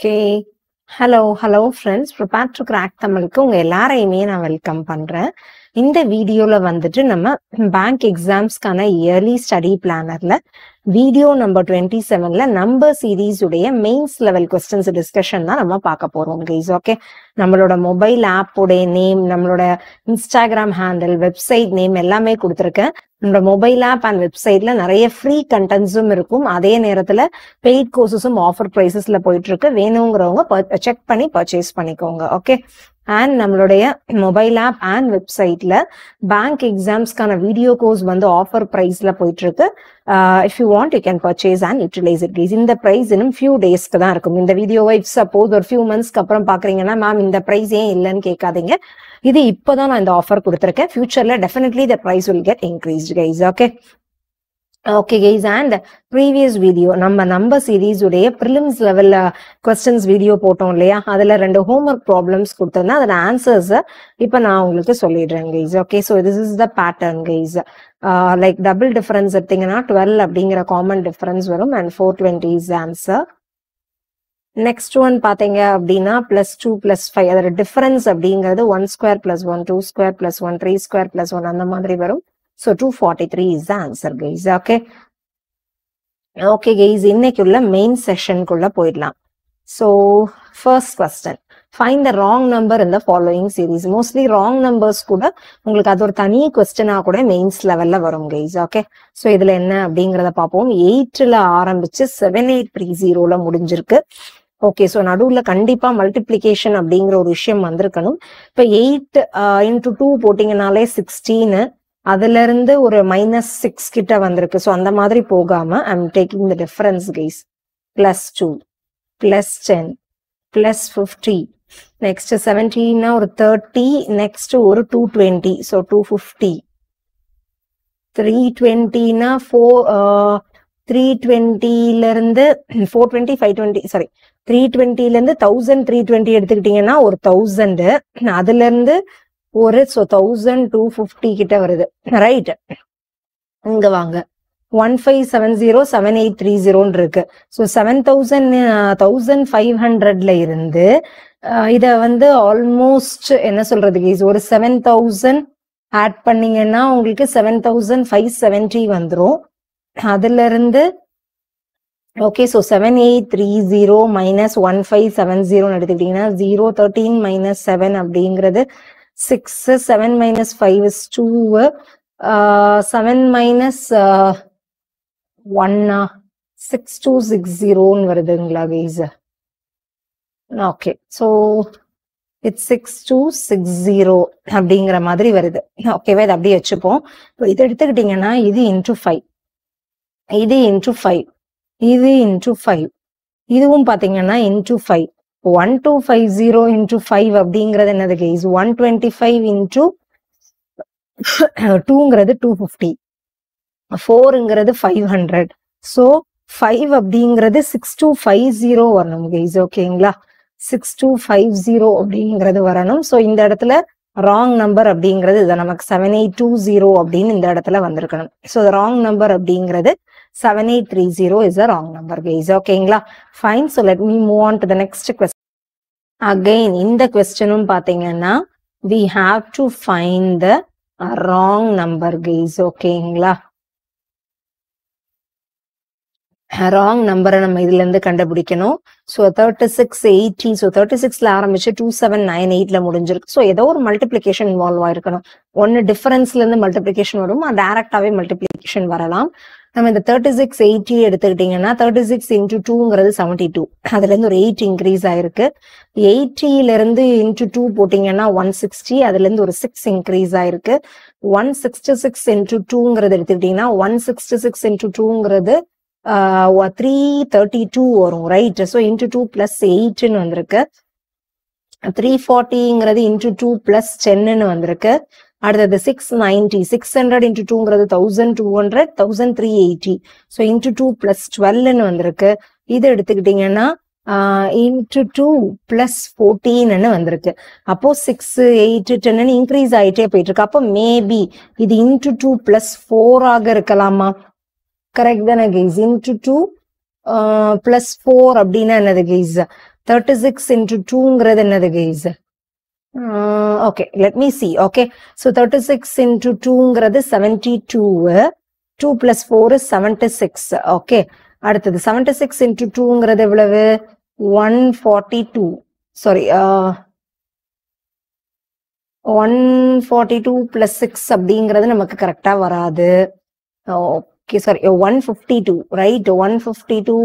Okay hello hello friends prepare to crack தமிழுக்கு உங்க எல்லாரையுமே நான் வெல்கம் பண்றேன். இந்த வீடியோல வந்துட்டு நம்ம பேங்க் எக்ஸாம்ஸ்க்கான இயர்லி ஸ்டடி பிளானர்ல வீடியோ நம்பர் டுவெண்ட்டி செவன்ல நம்பர் சீரீஸ் உடைய மெயின்ஸ் லெவல் கொஸ்டின்ஸ் டிஸ்கஷன் தான் நம்ம பார்க்க போறோம் கைஸ் ஓகே நம்மளோட மொபைல் ஆப்போடைய நேம் நம்மளோட இன்ஸ்டாகிராம் ஹேண்டில் வெப்சைட் நேம் எல்லாமே கொடுத்துருக்கேன். நம்மளோட மொபைல் ஆப் அண்ட் வெப்சைட்ல நிறைய ஃப்ரீ கண்டென்ட்ஸும் இருக்கும். அதே நேரத்துல பெய்ட் கோர்சஸும் ஆஃபர் ப்ரைசஸ்ல போயிட்டு இருக்கு. வேணுங்கிறவங்க செக் பண்ணி பர்ச்சேஸ் பண்ணிக்கோங்க. ஓகே அண்ட் நம்மளுடைய மொபைல் ஆப் அண்ட் வெப்சைட்ல பேங்க் எக்ஸாம்ஸ்க்கான வீடியோ கோர்ஸ் வந்து ஆஃபர் ப்ரைஸ்ல போயிட்டு இருக்கு if you want you can purchase and utilize it guys இந்த ப்ரைஸ் இன்னும் ஃபியூ டேஸ்க்கு தான் இருக்கும். இந்த வீடியோவை இஃப் சப்போஸ் ஒரு ஃபியூ மந்த்ஸ்க்கு அப்புறம் பாக்குறீங்கன்னா மேம் இந்த ப்ரைஸ் ஏன் இல்லைன்னு கேட்காதீங்க. இது இப்போதான் நான் இந்த ஆஃபர் கொடுத்துருக்கேன். ஃபியூச்சர்ல definitely the price will get increased guys okay okay guys and previous video நம்ம நம்பர் சீரீஸ் உடைய ப்ரிலிம்ஸ் லெவல்ல கொஸ்டின்ஸ் வீடியோ போட்டோம் இல்லையா? அதுல ரெண்டு ஹோம்ஒர்க் ப்ராப்ளம்ஸ் கொடுத்துருந்தேன். அதோட ஆன்சர்ஸ் இப்போ நான் உங்களுக்கு சொல்லிடுறேன் guys okay so this is the pattern guys like double difference எடுத்தீங்கன்னா டுவெல் அப்படிங்கிற காமன் டிஃபரன்ஸ் வரும் and four twenty is answer next one பாத்தீங்க அப்படின்னா பிளஸ் டூ பிளஸ் ஃபைவ் அதோட டிஃபரன்ஸ் அப்படிங்கிறது one square plus one two square plus one three square plus one அந்த மாதிரி வரும். So two forty three is the answer guys okay okay guys இன்னைக்குள்ள main செஷனுக்குள்ள போயிடலாம். So first question fine the wrong number இந்த following series mostly wrong numbers கூட உங்களுக்கு அது ஒரு தனி கொஸ்டினா கூட மெயின்ஸ் லெவல்ல வரும் கைஸ் ஓகே ஸோ இதுல என்ன அப்படிங்கிறத பார்ப்போம். எயிட்ல ஆரம்பிச்சு செவன் எயிட் த்ரீ ஜீரோல முடிஞ்சிருக்கு. ஓகே ஸோ நடுவில் கண்டிப்பா மல்டிப்ளிகேஷன் அப்படிங்கிற ஒரு விஷயம் வந்திருக்கணும். இப்போ எயிட் இன்டூ டூ போட்டிங்கனாலே சிக்ஸ்டீனு அதுல இருந்து ஒரு மைனஸ் சிக்ஸ் கிட்ட வந்திருக்கு. ஸோ அந்த மாதிரி போகாம I'm taking the difference guys plus two plus ten plus fifty next செவன்டீன்னா ஒரு தேர்ட்டி நெக்ஸ்ட் ஒரு two twenty so two fifty three டுவெண்ட்டினா four three டுவெண்ட்டில இருந்து four twenty five twenty sorry three டுவெண்ட்டில இருந்து தௌசண்ட் த்ரீ டுவெண்ட்டி எடுத்துக்கிட்டீங்கன்னா ஒரு thousand அதுல இருந்து ஒரு ஸோ தௌசண்ட் டூ ஃபிஃப்டி கிட்ட வருது. ரைட் இங்க வாங்க. One five seven zero seven eight three ஜீரோன்னு இருக்கு. So seven thousand thousand five ஹண்ட்ரட்ல இருந்து இத வந்து ஆல்மோஸ்ட் என்ன சொல்றது கேஸ் ஒரு செவன் தௌசண்ட் ஆட் பண்ணீங்கன்னா உங்களுக்கு செவன் தௌசண்ட் ஃபைவ் செவன்டி வந்துடும் அதுல இருந்து okay so seven eight three zero minus one five seven ஜீரோன்னு எடுத்துக்கிட்டீங்கன்னா ஜீரோ தேர்ட்டீன் மைனஸ் செவன் அப்படிங்கிறது six seven minus five is two seven minus ஒன்னா சிக்ஸ் டூ சிக்ஸ் ஜீரோன்னு வருதுங்களா guys okay so it's six two six zero அப்படிங்கிற மாதிரி வருது. ஓகேவா இதை அப்படியே வச்சுப்போம். இப்போ இதை எடுத்துக்கிட்டிங்கன்னா இது இன்டூ ஃபைவ் இது இன்டூ ஃபைவ் இது இன்டூ ஃபைவ் இதுவும் பார்த்தீங்கன்னா into five one two five zero into five அப்படிங்கிறது என்னது guys one twenty five into டூங்கிறது two fifty ஃபோருங்கிறது ஃபைவ் ஹண்ட்ரட் ஸோ ஃபைவ் அப்படிங்கிறது சிக்ஸ் டூ ஃபைவ் ஜீரோ வரணும் கைஸ் ஓகேங்களா சிக்ஸ் டூ ஃபைவ் ஜீரோ அப்படிங்கிறது வரணும். ஸோ இந்த இடத்துல ராங் நம்பர் அப்படிங்கிறது இதை நமக்கு செவன் எயிட் டூ ஜீரோ அப்படின்னு இந்த இடத்துல வந்திருக்கணும். ஸோ ராங் நம்பர் அப்படிங்கிறது seven eight three zero is a wrong number case ஓகேங்களா fine so let me move on to the next question again இந்த கொஸ்டினும் பார்த்தீங்கன்னா we have to find the wrong number guys ஓகேங்களா wrong நம்பரை நம்ம இதுல இருந்து கண்டுபிடிக்கணும். So thirty six eighty so thirty சிக்ஸ்ல ஆரம்பிச்சு டூ செவன் நைன் எயிட்ல முடிஞ்சிருக்கு. ஸோ ஏதோ ஒரு மல்டிப்ளிகேஷன் இன்வால்வ் ஆயிருக்கணும் ஒன்னு டிஃபரன்ஸ்ல இருந்து மல்டிபிளிகேஷன் வரும் டேரக்டாவே மல்டிபிளிகேஷன் வரலாம். நம்ம இந்த தேர்ட்டி சிக்ஸ் எயிட்டி எடுத்துக்கிட்டீங்கன்னா தேர்ட்டி சிக்ஸ் இன்டூ டூங்கிறது செவன்டி டூ அதுல இருந்து ஒரு எயிட் இன்க்ரீஸ் ஆயிருக்கு. எயிட்டில இருந்து இன்டூ டூ போட்டீங்கன்னா ஒன் சிக்ஸ்டி அதுல இருந்து ஒரு சிக்ஸ் இன்க்ரீஸ் ஆயிருக்கு. ஒன் சிக்ஸ்டி சிக்ஸ் இன்டூ டூங்கிறது எடுத்துக்கிட்டீங்கன்னா ஒன் சிக்ஸ்டி சிக்ஸ் இன்டூ டூங்கிறது த்ரீ தேர்ட்டி டூ வரும் right so into two plus எயிட்னு வந்திருக்கு. த்ரீ ஃபார்ட்டிங்கிறது இன்டூ டூ பிளஸ் டென்னு வந்திருக்கு. அடுத்தது six ninety six hundred into டூங்கிறது thousand two hundred thousand three eighty so into two plus டுவெல்னு வந்திருக்கு. இது எடுத்துக்கிட்டிங்கன்னா இன்ட்டு டூ பிளஸ் ஃபோர்டீன்னு வந்திருக்கு. அப்போ சிக்ஸ் எயிட் டென்னு இன்க்ரீஸ் ஆகிட்டே போயிட்டு இருக்கு அப்போ மேபி இது இன்டூ டூ பிளஸ் ஃபோராக இருக்கலாமா? கரெக்ட் தானே guys into two plus four அப்படின்னா என்னது கைஸ் தேர்ட்டி சிக்ஸ் இன்ட்டு டூங்கிறது என்னது guys okay let me see okay so thirty six into டூங்கிறது seventy two two plus four seventy six okay அடுத்தது seventy six into டூங்கிறது எவ்வளவு? One forty two sorry one forty two plus six அப்படிங்கிறது நமக்கு கரெக்டாக வராது. Okay sorry one fifty two right one fifty two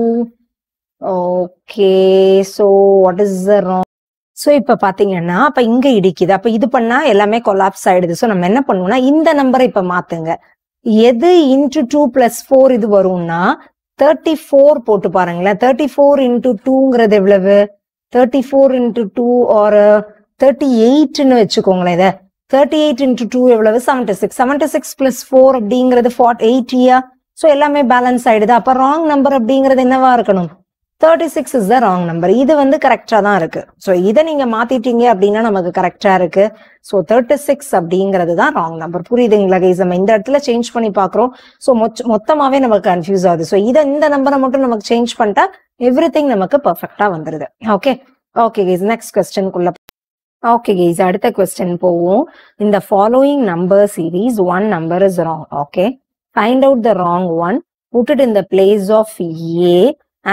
okay so what is the wrong so இப்போ பார்த்தீங்கன்னா அப்போ இங்கே இடிக்குது. அப்போ இது பண்ணா எல்லாமே கொலாப்ஸ் ஆயிடுது. ஸோ நம்ம என்ன பண்ணுவோம்னா இந்த நம்பரை இப்போ மாத்துங்க. எது இன்டூ டூ ப்ளஸ் ஃபோர் இது வரும்னா தேர்ட்டி ஃபோர் போட்டு பாருங்களேன். தேர்ட்டி ஃபோர் இன்டூ டூங்கிறது எவ்வளவு? Thirty four into two or thirty எயிட்னு வச்சுக்கோங்களேன் இதை. தேர்ட்டி எயிட் இன்ட்டு டூ எவ்வளவு? Seventy six seventy six plus four அப்படிங்கிறது ஃபார்ட் எயிட்டியா ஸோ எல்லாமே பேலன்ஸ் ஆயிடுது. அப்போ ராங் நம்பர் அப்படிங்கிறது என்னவா இருக்கணும்? Thirty six is the wrong number இது வந்து கரெக்டா தான் இருக்கு. ஸோ இதை நீங்க மாத்திட்டீங்க அப்படின்னா நமக்கு கரெக்டா இருக்கு. ஸோ தேர்ட்டி சிக்ஸ் அப்படிங்கிறது தான் ராங் நம்பர் புரியுதுங்களா கைஸ் நம்ம இந்த இடத்துல சேஞ்ச் பண்ணி பாக்குறோம் ஸோ மொத்தமாவே நமக்கு கன்ஃபியூஸ் ஆகுது. ஸோ இதை இந்த நம்பரை மட்டும் நமக்கு சேஞ்ச் பண்ணிட்டா எவ்ரி திங் நமக்கு பர்ஃபெக்டா வந்துருது. ஓகே ஓகே கைஸ் நெக்ஸ்ட் கொஸ்டின்குள்ள ஓகே கைஸ் அடுத்த கொஸ்டின் போவோம். இந்த following number series one number is wrong okay find out the wrong one put it in the place of A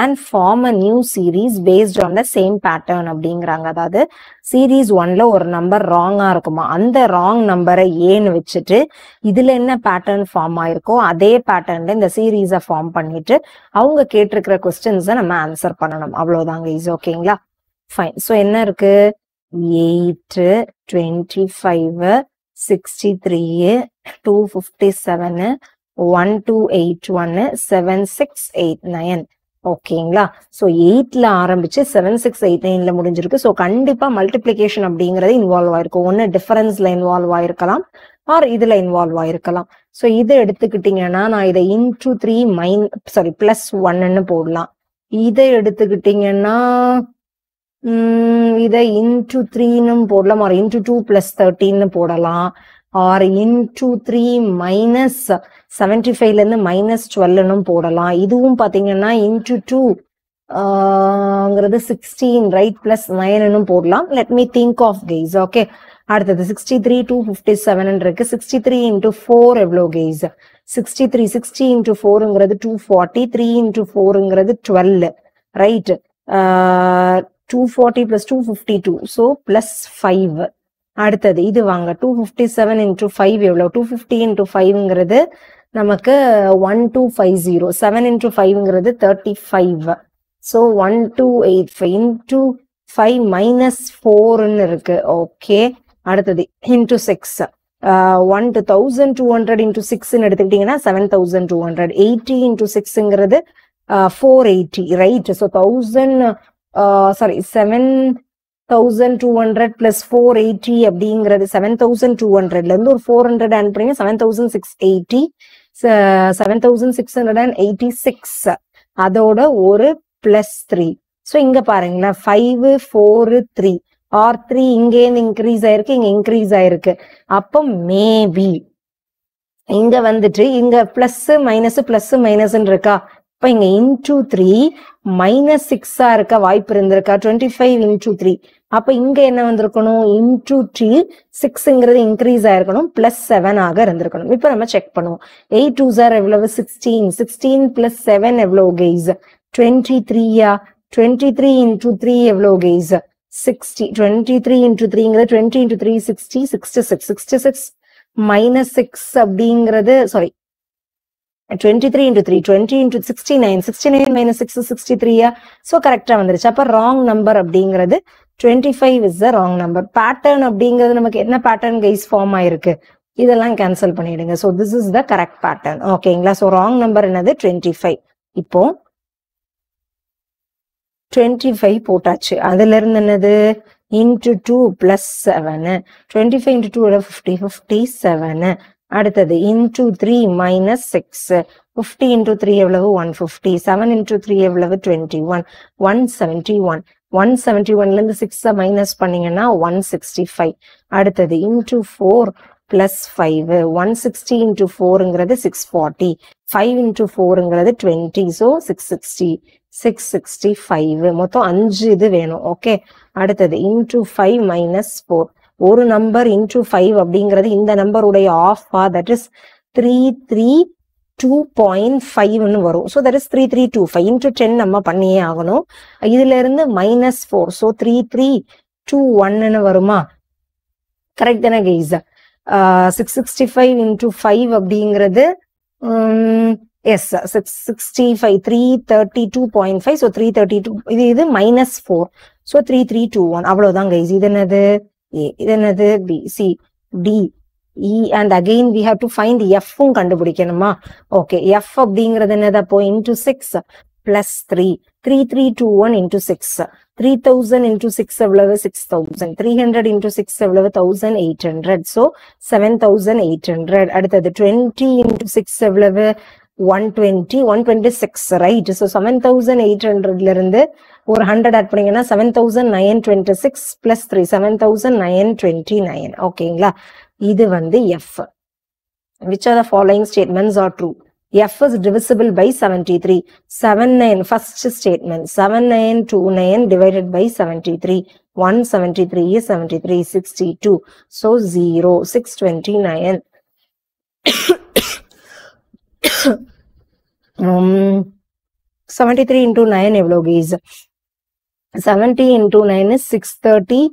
and form a new series based on the same pattern அப்படிங்கிறாங்க. அதாவது series ஒன்ல ஒரு number ராங்கா இருக்குமா? அந்த wrong நம்பரை ஏன்னு வச்சுட்டு இதுல என்ன பேட்டர்ன் ஃபார்ம் ஆயிருக்கோ அதே பேட்டர்ன்ல இந்த சீரீஸை ஃபார்ம் பண்ணிட்டு அவங்க கேட்டிருக்கிற கொஸ்டின்ஸை நம்ம ஆன்சர் பண்ணணும். அவ்வளவுதாங்க. இஸ் ஓகேங்களா ஃபைன் ஸோ என்ன இருக்கு? Eight twenty five sixty three two fifty seven one two eight ஒன்னு செவன் சிக்ஸ் எயிட் நைன் ஓகேங்களா? ஸோ எயிட்ல ஆரம்பிச்சு செவன் சிக்ஸ் எயிட் நைன்ல முடிஞ்சிருக்கு. ஸோ கண்டிப்பா மல்டிப்ளிகேஷன் அப்படிங்கிறது இன்வால்வ் ஆயிருக்கும். ஒன்னு டிஃபரன்ஸ்ல இன்வால்வ் ஆயிருக்கலாம் ஆர் இதுல இன்வால்வ் ஆயிருக்கலாம். ஸோ இதை எடுத்துக்கிட்டீங்கன்னா நான் இதை into three mine sorry plus ஒன்னு போடலாம். இதை எடுத்துக்கிட்டீங்கன்னா இதை இன்டூ த்ரீன்னு போடலாம் ஆர் இன்டூ டூ பிளஸ் தேர்ட்டின்னு போடலாம் or into three minus seventy ஃபைவ்ல இருந்து மைனஸ் டுவெல்னும் போடலாம். இதுவும் பாத்தீங்கன்னா இன்டூ டூ ங்கிறது சிக்ஸ்டீன் ரைட் பிளஸ் நைன்னு போடலாம். Let me think of guys okay அடுத்தது sixty three two fifty seven இருக்கு. சிக்ஸ்டி த்ரீ இன்டூ ஃபோர் எவ்வளோ guys sixty three sixty into ஃபோருங்கிறது two forty three into ஃபோருங்கிறது twelve right two forty plus two fifty two so plus five அடுத்தது இது வாங்க. Two fifty seven into five எவ்வளோ two fifty into ஃபைவ்ங்கிறது நமக்கு one two five zero seven into ஃபைவ்ங்கிறது thirty five so one two eight five into five minus ஃபோர்னு இருக்கு. Okay அடுத்தது into six one two thousand two hundred into சிக்ஸ்ன்னு எடுத்துக்கிட்டிங்கன்னா seven thousand two hundred eighty into சிக்ஸுங்கிறது four eighty right so thousand sorry seven thousand two hundred plus four eighty அப்படிங்கிறது seven thousand two ஹண்ட்ரட்ல இருந்து ஒரு four hundred அனுப்புறீங்க seven thousand six eighty seven thousand six hundred and eighty six அதோட ஒரு plus three so இங்க பாருங்களேன். Five four three or three இங்கேருந்து இன்க்ரீஸ் ஆயிருக்கு இங்க இன்க்ரீஸ் ஆயிருக்கு. அப்போ மேபி இங்க வந்துட்டு இங்க பிளஸ் மைனஸ் பிளஸ் மைனஸ் இருக்கா? இப்ப இங்க இன்டூ த்ரீ மைனஸ் சிக்ஸா இருக்க வாய்ப்பு இருந்திருக்கா? டுவெண்ட்டி ஃபைவ் இன்டூ த்ரீ அப்ப இங்க என்ன வந்திருக்கணும்? இன்டூ த்ரீ சிக்ஸ்ங்கிறது இன்க்ரீஸ் ஆயிருக்கணும். பிளஸ் செவன் ஆக இருந்திருக்கணும். இப்ப நம்ம செக் பண்ணுவோம். எயிட் டூ சார் எவ்வளவு? சிக்ஸ்டீன் சிக்ஸ்டீன் பிளஸ் செவன் எவ்வளவு கெய்ஸ் டுவெண்ட்டி த்ரீயா டுவெண்ட்டி த்ரீ இன்டூ த்ரீ எவ்வளவு guys sixty twenty three into த்ரீங்கிறது twenty into three sixty sixty six sixty six minus six அப்படிங்கிறது sorry twenty three into three twenty into sixty nine sixty nine minus six sixty த்ரீயா so கரெக்டாக வந்துருச்சு. அப்போ wrong number அப்படிங்கிறது twenty five is the wrong number pattern அப்படிங்கிறது நமக்கு என்ன pattern guys form ஆயிருக்கு. இதெல்லாம் கேன்சல் பண்ணிடுங்க. So this is the correct pattern ஓகேங்களா ஸோ ராங் நம்பர் என்னது? டுவெண்ட்டி ஃபைவ் இப்போ டுவெண்ட்டி ஃபைவ் போட்டாச்சு. அதுல இருந்து என்னது? Into two plus seven twenty five into two fifty fifty seven அடுத்தது into three minus six fifty into three எவ்வளவு? One fifty seven into three எவ்வளவு? Twenty one one seventy one one seventy ஒன்ல இருந்து சிக்ஸை மைனஸ் பண்ணீங்கன்னா one sixty five அடுத்தது into four plus five one sixty into ஃபோருங்கிறது six forty five into ஃபோருங்கிறது twenty so six sixty six sixty five மொத்தம் அஞ்சு இது வேணும். ஓகே அடுத்தது இன்டூ ஃபைவ் மைனஸ் ஃபோர் ஒரு நம்பர் இன்டூ ஃபைவ் அப்படிங்கிறது இந்த நம்பருடைய ஆஃபா that is three three two point ஃபைவ்னு வரும். So that is three three two five into ten நம்ம பண்ணியே ஆகணும். இதுல இருந்து minus four so three three two ஒன்னு வருமா? கரெக்ட் தானே guys six sixty five into five அப்படிங்கிறது is six sixty five three thirty two point five so three thirty two இது இது minus four so three three two one அவ்வளோதான் guys இது என்னது? A இது என்னது? B C D E and again we have to find எஃப்பும் கண்டுபிடிக்கணுமா? Okay F அப்படிங்கிறது என்னது? அப்போ into six plus three three three two one into six three thousand into six எவ்வளவு? Six thousand three hundred into six எவ்வளவு? Thousand eight hundred so seven thousand eight hundred அடுத்தது twenty into six எவ்வளவு? One twenty one twenty six right so seven thousand eight ஹண்ட்ரட்ல இருந்து ஒரு hundred add பண்ணீங்கன்னா seven thousand nine twenty six plus three seven thousand nine twenty nine ஓகேங்களா இது வந்து F which are the following statements are true F is divisible by seventy three seven nine first statement seven nine two nine divided by seventy three one seventy three seventy three sixty two so zero six twenty nine um, 73 into 9 எவ்வளோ guys 70 into 9 is 630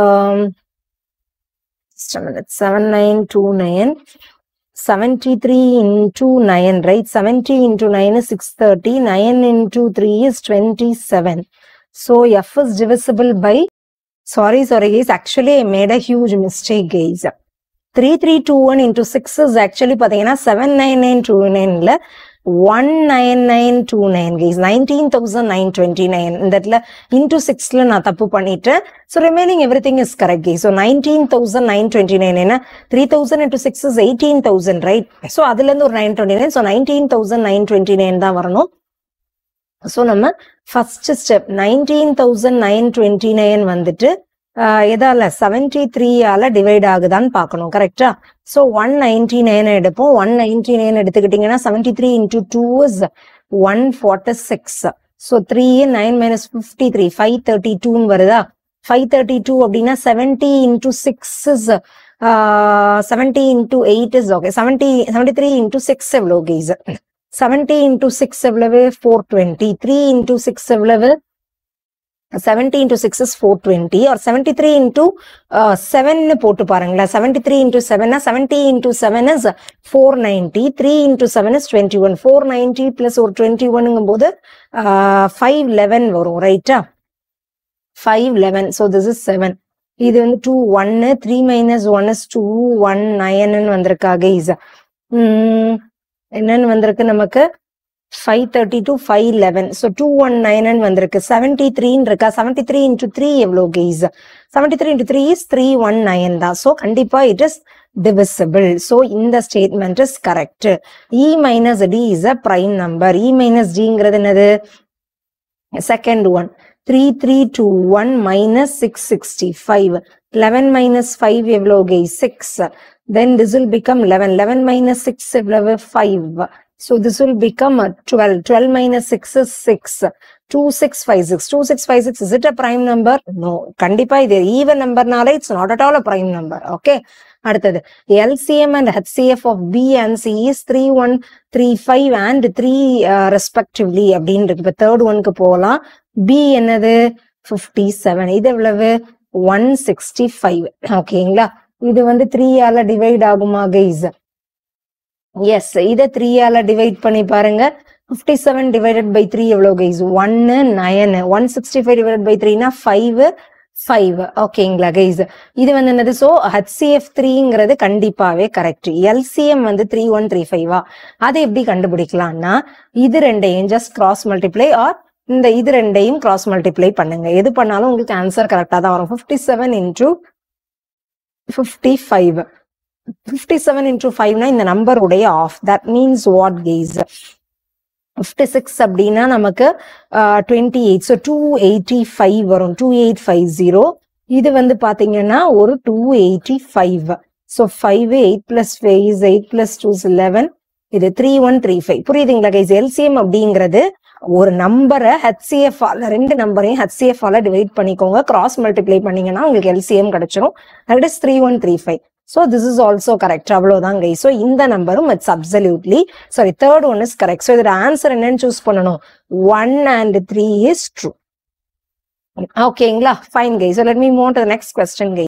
um, just a minute 7929 73 into 9 right 70 into 9 is 630 9 into 3 is 27 so three three two one into six is actually பார்த்தீங்கன்னா seven nine nine two நைனில் one nine nine two nine guys nineteen thousand nine twenty nine இந்த இடத்துல into சிக்ஸில் நான் தப்பு பண்ணிட்டேன் so remaining everything is correct guys so nineteen thousand nine twenty nine ஏன்னா three thousand into six is eighteen thousand right so அதுலேருந்து ஒரு nine twenty nine so nineteen thousand nine twenty nine தான் வரணும் so நம்ம first step nineteen thousand nine twenty nine வந்துட்டு எதால seventy த்ரீயால divide ஆகுதான்னு பார்க்கணும் கரெக்டா ஸோ ஒன் நைன்டி நைன் எடுப்போம். ஒன் நைன்டி நைன் எடுத்துக்கிட்டீங்கன்னா seventy three into two is one forty six so three nine minus fifty three five thirty டூன்னு வருதா? ஃபைவ் தேர்ட்டி டூ அப்படின்னா seventy into six is seventy into eight is okay seventy seventy three into six எவ்வளோ guys seventy into six எவ்வளவு? Four twenty three into six எவ்வளவு? Seventy into six is four twenty or seventy three into செவன்னு போட்டு பாருங்களேன். Seventy three into Sevana seventy into seven is four ninety three into seven is twenty one four ninety plus ஒரு twenty ஒன்னுங்கும் போது five eleven வரும் ரைட்டா five eleven so this is seven இது வந்து two ஒன்னு three minus one is two one நைன்னு வந்திருக்கா guys என்னன்னு வந்திருக்கு நமக்கு? Five thirty two five eleven so two one nine வந்திருக்கு. செவன்டி த்ரீன்னு இருக்கா? செவன்டி த்ரீ இன்ட்டு த்ரீ எவ்வளோ guys seventy three into three is three one nine தான். ஸோ கண்டிப்பாக இட் இஸ் டிவிசிபிள் ஸோ இந்த statement is correct E minus D is E minus number E minus டிங்கிறது என்னது? E one three three two one minus six sixty five eleven minus five எவ்வளோ guy? 6. Then this will become eleven eleven minus six எவ்வளவு? Five So this will become a 12. 12 minus 6 is 6. 2656. 2656, is it a prime number? No. Kandipa, இது even number நால, it's not at all a prime number. Okay. அடுத்தது, LCM and HCF of B and C is 3, 1, 3, 5 and 3 uh, respectively. அப்படின் இருக்கு. இப்ப third oneக்கு போலாம். B என்னது? 57. இது எவ்வளவு? 165. ஓகேங்களா? இது வந்து 3 ஆல டிவைட் ஆகுமா கைஸ் எஸ் இதை த்ரீயால டிவைட் பண்ணி பாருங்க. Fifty seven divided by three எவ்வளோ கைஸ் ஒன்னு nine one sixty five divide by த்ரீனா five five ஓகேங்களா கைஸ் இது வந்து என்னது? ஸோ ஹச்சிஎஃப் த்ரீங்கிறது கண்டிப்பாவே கரெக்ட் எல்சிஎம் வந்து த்ரீ ஒன் த்ரீ ஃபைவா அதை எப்படி கண்டுபிடிக்கலாம்னா இது ரெண்டையும் ஜஸ்ட் கிராஸ் மல்டிப்ளை ஆர் இந்த இது ரெண்டையும் கிராஸ் மல்டிப்ளை பண்ணுங்க. எது பண்ணாலும் உங்களுக்கு ஆன்சர் கரெக்டாக தான் வரும். Fifty seven into fifty five fifty seven into ஃபைவ்னா இந்த நம்பருடைய half that means what guys fifty six அப்படின்னா நமக்கு twenty eight so two eighty five வரும். டூ எயிட் ஃபைவ் ஜீரோ இது வந்து பாத்தீங்கன்னா ஒரு two eighty five so five eight plus five is eight plus two is eleven இது three one three five புரியுதுங்களா guys LCM அப்படிங்கிறது ஒரு நம்பரை ஹெச்சிஎஃப் ரெண்டு நம்பரையும் ஹெச்சிஎஃப் டிவைட் பண்ணிக்கோங்க. கிராஸ் மல்டிப்ளை பண்ணீங்கன்னா உங்களுக்கு எல்சிஎம் கிடைச்சிரும். That is three one three five so this is also correct அவ்வளோதான் கை ஸோ இந்த நம்பரும் it's absolutely sorry third one is correct so இதோட ஆன்சர் என்னன்னு சூஸ் பண்ணணும். One and three is true ஓகேங்களா fine guys so let me move to next question guy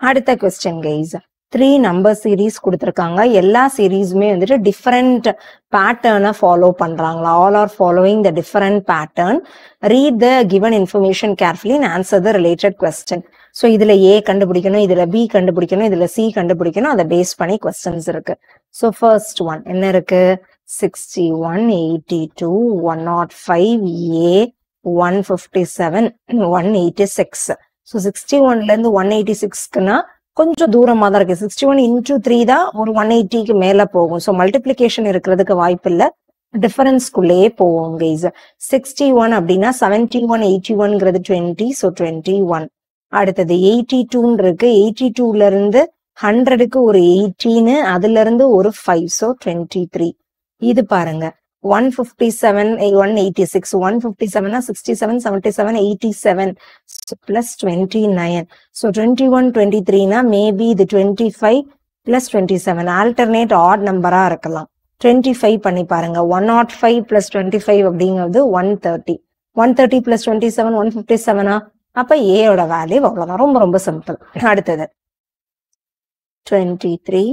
அடுத்த question guys three number series கொடுத்துருக்காங்க. எல்லா சீரீஸுமே வந்துட்டு டிஃப்ரெண்ட் பேட்டர்னை ஃபாலோ பண்ணுறாங்களா all are following the different pattern read the given information carefully and answer the related question so இதில் A கண்டுபிடிக்கணும் இதில் பி கண்டுபிடிக்கணும் இதில் சி கண்டுபிடிக்கணும் அதை பேஸ் பண்ணி கொஸ்டின்ஸ் இருக்கு. ஸோ ஃபர்ஸ்ட் ஒன் என்ன இருக்கு? Sixty one eighty two one naught five A one fifty seven one eighty six so sixty ஒன்லேருந்து ஒன் எயிட்டி சிக்ஸ்க்குன்னா கொஞ்சம் தூரமா தான் இருக்கு. சிக்ஸ்டி ஒன் இன்டூ த்ரீ தான் ஒரு ஒன் எயிட்டிக்கு மேல போகும். ஸோ மல்டிப்ளிகேஷன் இருக்கிறதுக்கு வாய்ப்பு இல்லை. டிஃபரன்ஸ்குள்ளேயே போவோம் கைஸ் சிக்ஸ்டி ஒன் அப்படின்னா செவன்டி ஒன் எயிட்டி ஒன்ங்கிறது டுவெண்ட்டி ஸோ டுவெண்ட்டி ஒன் அடுத்தது எயிட்டி டூன்னு இருக்கு. எயிட்டி டூல இருந்து ஹண்ட்ரடுக்கு ஒரு எயிட்டின்னு அதுல இருந்து ஒரு ஃபைவ் ஸோ டுவெண்ட்டி த்ரீ இது பாருங்க. One fifty seven one eighty six one fifty செவனா sixty seven seventy seven eighty seven plus twenty nine so twenty one twenty த்ரீனா maybe இது twenty five plus twenty seven alternate odd நம்பரா இருக்கலாம். Twenty five பண்ணி பாருங்க. One naught five plus twenty five அப்படிங்கிறது one thirty one thirty plus twenty seven one fifty செவனா அப்ப ஏயோட value அவ்வளவுதான். ரொம்ப ரொம்ப சிம்பிள் அடுத்தது. Twenty three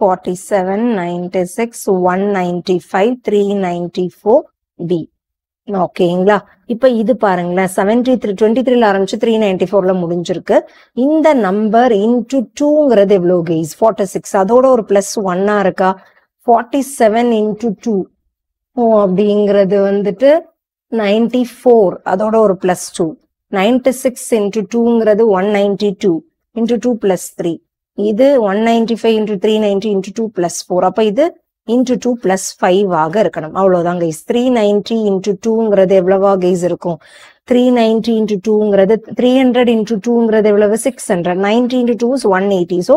forty seven ninety six one ninety five three ninety four B ஓகேங்களா இப்ப இது பாருங்களேன். செவன்டி த்ரீ டுவெண்ட்டி த்ரீல ஆரம்பிச்சு த்ரீ நைன்டி ஃபோர்ல முடிஞ்சிருக்கு. இந்த நம்பர் இன்டூ டூங்கிறது எவ்வளோ கெய்ஸ் ஃபார்ட்டி சிக்ஸ் அதோட ஒரு பிளஸ் ஒன்னா இருக்கா? ஃபார்ட்டி செவன் இன்டூ டூ ஓ அப்படிங்கிறது வந்துட்டு நைன்டி ஃபோர் அதோட ஒரு plus two ninety six into டூங்கிறது one ninety two into two plus three இது one ninety five into three ninety into two plus four அப்போ இது இன்ட்டு டூ பிளஸ் ஃபைவ் ஆக இருக்கணும். அவ்வளவுதான் கைஸ் த்ரீ நைன்டி இன்டூ டூங்கிறது எவ்வளவா கைஸ் இருக்கும்? Three ninety into டூங்கிறது த்ரீ ஹண்ட்ரட் இன்ட்டு டூங்கிறது எவ்வளவு? Six hundred ninety into two one eighty so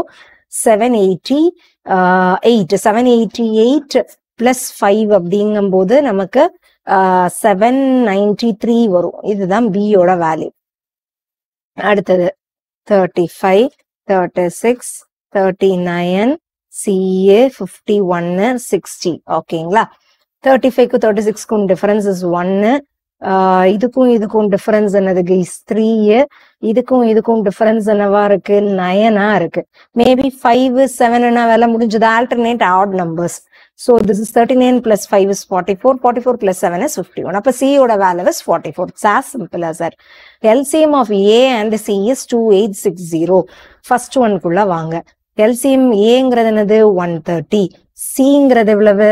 seven eighty eight seven eighty eight plus five அப்படிங்கும்போது நமக்கு செவன் நைன்டி த்ரீ வரும். இதுதான் பியோட வேல்யூ அடுத்தது thirty five thirty six thirty nine C A fifty ஒன்னு sixty ஓகேங்களா தேர்ட்டி ஃபைவ்க்கு thirty சிக்ஸ்க்கும் டிஃபரன்ஸ் இஸ் ஒன்னு இதுக்கும் இதுக்கும் டிஃபரன்ஸ் என்னது கைஸ் த்ரீ இதுக்கும் இதுக்கும் டிஃபரன்ஸ் என்னவா இருக்கு? நயனா இருக்கு. மேபி ஃபைவ் செவன்னா வேலை முடிஞ்சது. Alternate odd numbers so this is thirty nine plus five is forty four forty four plus seven is fifty one அப்போ சியோட வேலை இஸ் ஃபார்ட்டி ஃபோர் சார் சிம்பிளா sir LCM of A and C is two eight six zero first ஒன்குள்ள வாங்க. LCM ஏங்கிறது என்னது? One thirty சிங்கிறது எவ்வளவு?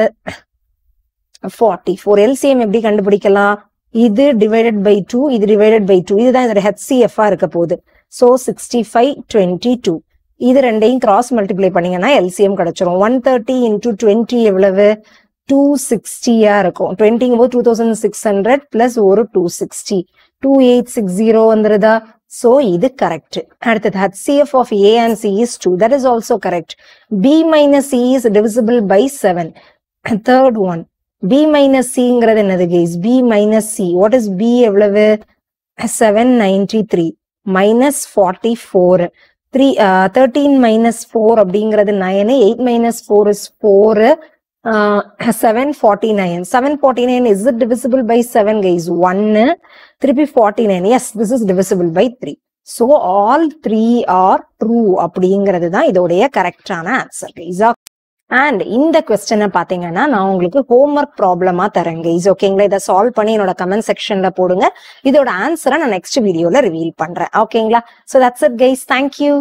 Forty four LCM எப்படி கண்டுபிடிக்கலாம்? இது டிவைடட் பை டூ இது டிவைடட் பை டூ இதுதான் இதோட ஹெச்சிஎஃப்ஆ இருக்க போகுது. So sixty five twenty two இது ரெண்டையும் கிராஸ் மல்டிப்ளை பண்ணீங்கன்னா எல்சிஎம் கிடைச்சிரும். ஒன் தேர்ட்டி இன்டூ டுவெண்ட்டி எவ்வளவு? டூ சிக்ஸ்டியா இருக்கும். டுவெண்ட்டிங்கும் போது two thousand six hundred plus ஒரு two sixty two eight six zero வந்துருதா? So இது கரெக்ட் அடுத்தது HCF of A and C is two that is also correct B minus C is divisible by seven third one B minus சிங்கிறது என்னது guys B minus C what is B எவ்வளவு? Seven ninety three minus forty four three thirteen minus four அப்படிங்கிறது nine eight minus four is four seven forty nine seven forty nine is it divisible by seven guys ஒன்னு திருப்பி forty nine yes this is divisible by three so all three are true அப்படிங்கிறது தான் இதோடைய கரெக்டான answer guys and இந்த கொஸ்டினை பாத்தீங்கன்னா நான் உங்களுக்கு ஹோம்ஒர்க் ப்ராப்ளமா தரேன் கைஸ் ஓகேங்களா இதை சால்வ் பண்ணி என்னோட கமெண்ட் செக்ஷன்ல போடுங்க. இதோட ஆன்சரை நான் நெக்ஸ்ட் வீடியோல ரிவீல் பண்றேன். ஓகேங்களா so that's it guys thank you